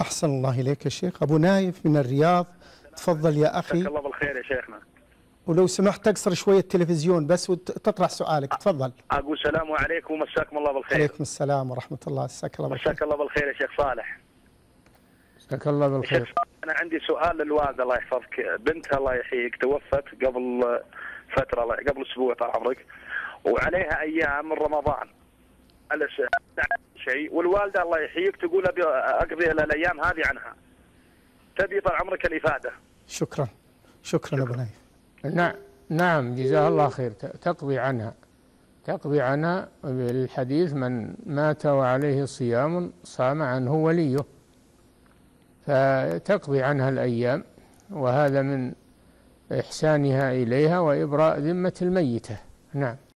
أحسن الله إليك يا شيخ. أبو نايف من الرياض. تفضل يا أخي. الله بالخير يا شيخنا. ولو سمحت تقصر شوية التلفزيون بس وتطرح سؤالك. تفضل. أقول السلام عليكم ومساكم الله بالخير. عليكم السلام ورحمة الله. مساك الله بالخير. مساك الله بالخير يا شيخ صالح. جزاك الله بالخير. أنا عندي سؤال للوالدة الله يحفظك. بنتها الله يحييك توفت قبل فترة الله- قبل أسبوع طال عمرك وعليها أيام من رمضان. شيء والوالدة الله يحييك تقول أبي أقضي الأيام هذه عنها. تبي طال عمرك الإفادة. شكرا. شكرا أبو نايف نعم نعم جزاه الله خير. تقضي عنها. تقضي عنها بالحديث من مات وعليه صيام صام عنه وليه. فتقضي عنها الأيام وهذا من إحسانها إليها وإبراء ذمة الميتة. نعم.